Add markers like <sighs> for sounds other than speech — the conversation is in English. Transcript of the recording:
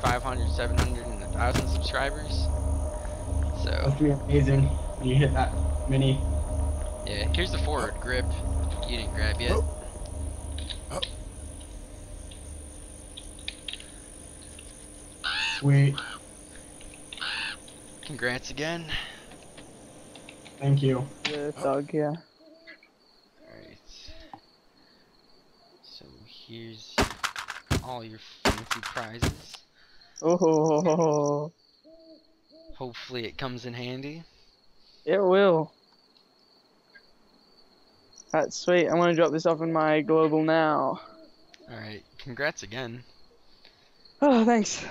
500, 700, and 1,000 subscribers. So, That'd be amazing when you hit that many. yeah, here's the forward grip. You didn't grab yet. Oh. oh. Sweet. Congrats again. Thank you. The oh. dog, yeah. Alright. So here's all your fancy prizes. Oh, Hopefully it comes in handy. it will. That's sweet. I'm gonna drop this off in my global now. Alright, congrats again. <sighs> Oh, thanks.